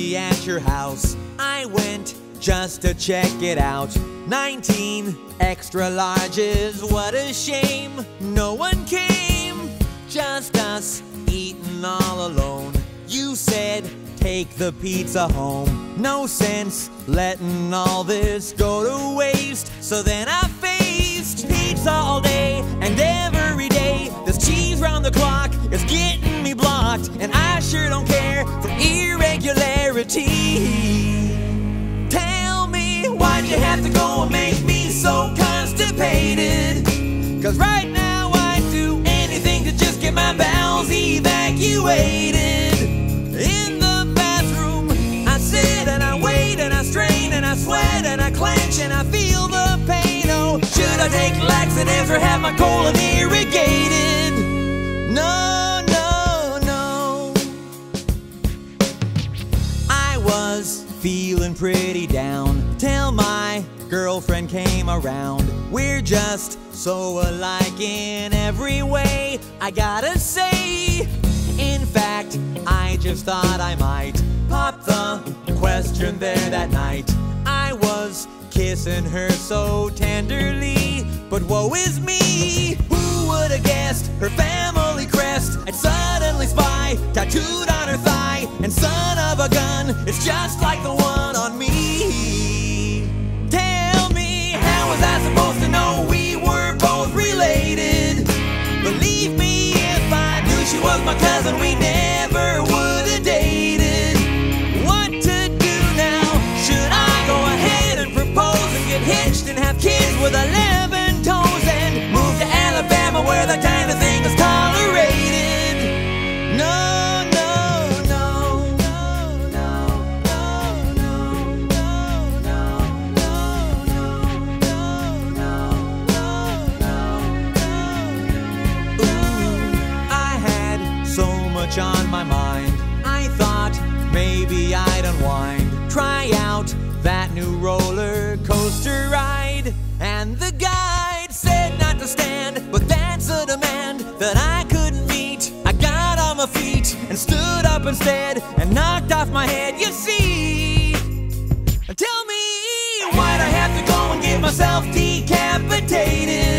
your house. I went just to check it out. 19 extra larges, what a shame. No one came, just us eating all alone. You said, take the pizza home. No sense letting all this go to waste. So then I faced pizza all day and every day. This cheese round the clock is getting me blocked, and I sure don't irregularity. Tell me why'd you have to go and make me so constipated? Cause right now I'd do anything to just get my bowels evacuated. In the bathroom, I sit and I wait and I strain and I sweat and I clench and I feel the pain. Oh, should I take laxatives or have my colon irrigated? Pretty down till my girlfriend came around. We're just so alike in every way. I gotta say, in fact, I just thought I might pop the question there that night. I was kissing her so tenderly, but woe is me. Who would have guessed her family crest? I'd suddenly spy tattooed on her thigh, and son of a gun, it's just like the one with 11 toes and move to Alabama where that kind of thing is tolerated? No, no, no, no, no, no, no, no, no, no, no, no, no, no. I had so much on my mind. I thought maybe I'd unwind, try out that new roller. And the guide said not to stand, but that's a demand that I couldn't meet. I got on my feet and stood up instead and knocked off my head. You see, tell me why'd I have to go and get myself decapitated?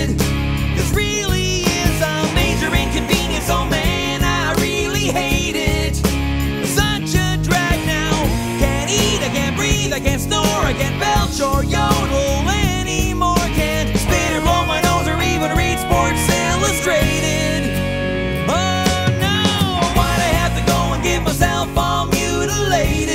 lady.